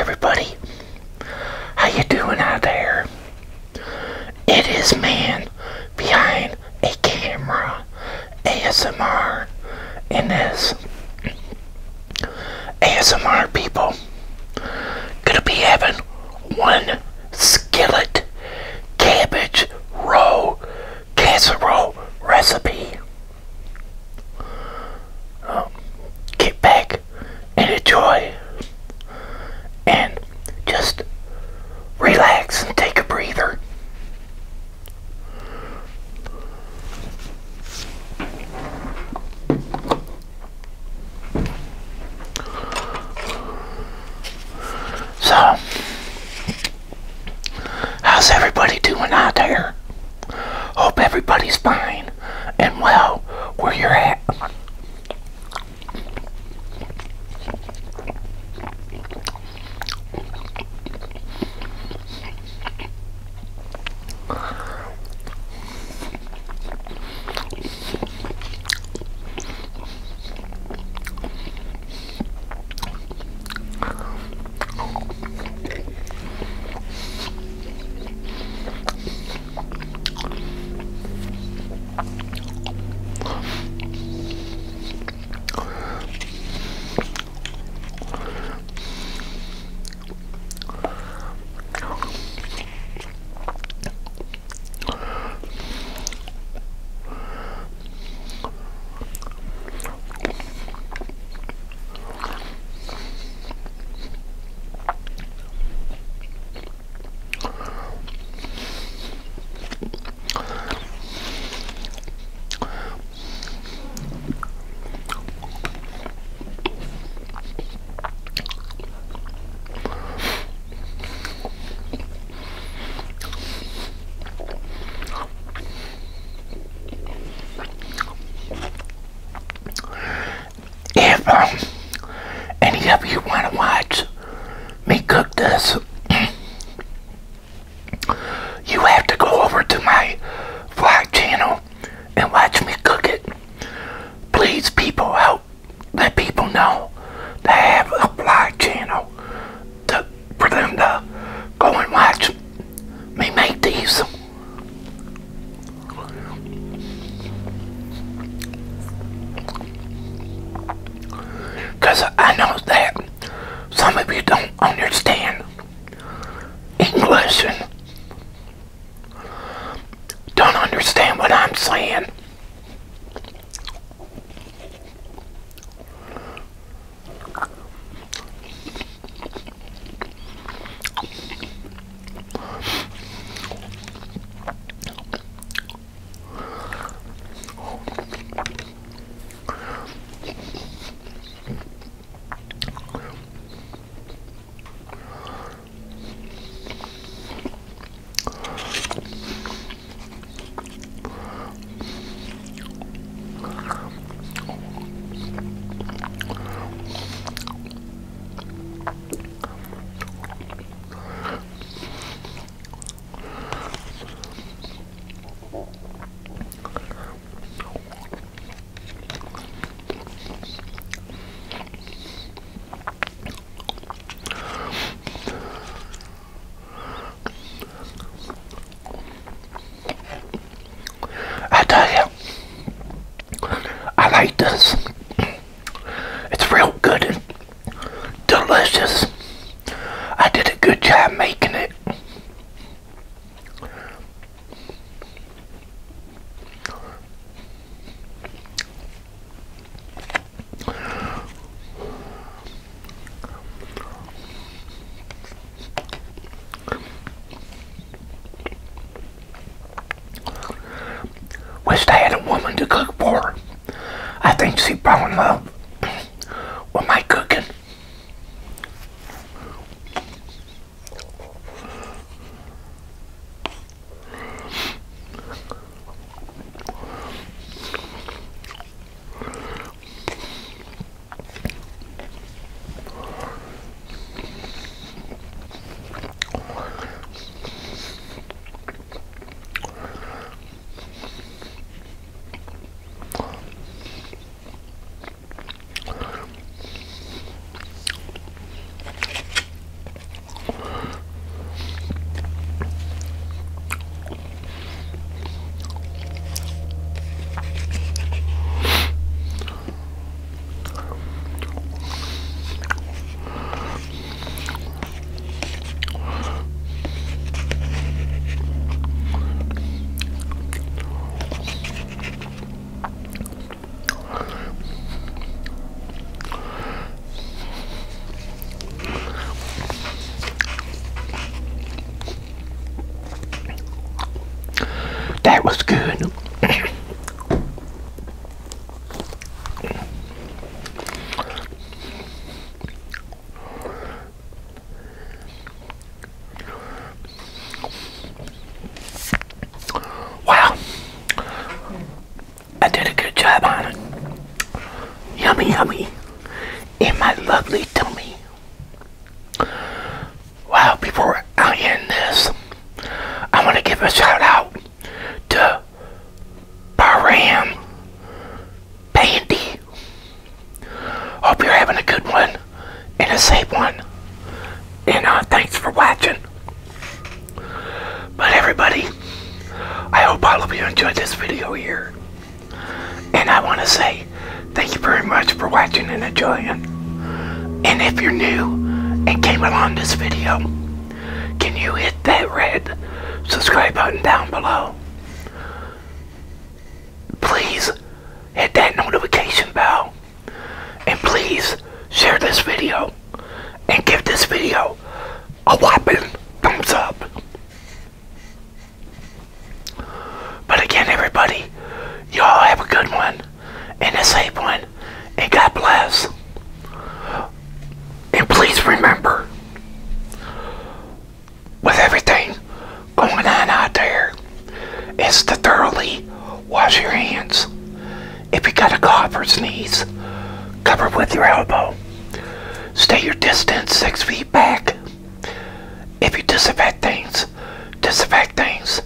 everybody. How you doing out there? It is man behind a camera ASMR in this ASMR people gonna be having one skillet cabbage roll casserole recipe. Um, get back and enjoy doing out there? Hope everybody's fine and well where you're at. If um, any of you want to watch me cook this, you have to go over to my vlog channel and watch me cook it. Please, people, help let people know that I have a vlog channel to, for them to go and watch me make these. Because I know that some of you don't understand English and don't understand what I'm saying. I tell you, I like this. It's real good and delicious. I did a good job making it. Wished I had a woman to cook for. I think she'd fall in love with my cooking. was good. Safe one. And uh, thanks for watching. But everybody, I hope all of you enjoyed this video here. And I want to say thank you very much for watching and enjoying. And if you're new and came along this video, can you hit that red subscribe button down below? Please hit that notification bell. And please share this video video a whopping thumbs up. But again, everybody, y'all have a good one and a safe one, and God bless. And please remember, with everything going on out there, is to thoroughly wash your hands. If you got a cough or sneeze, cover with your elbow. Stay your distance six feet back. If you disinfect things, disinfect things.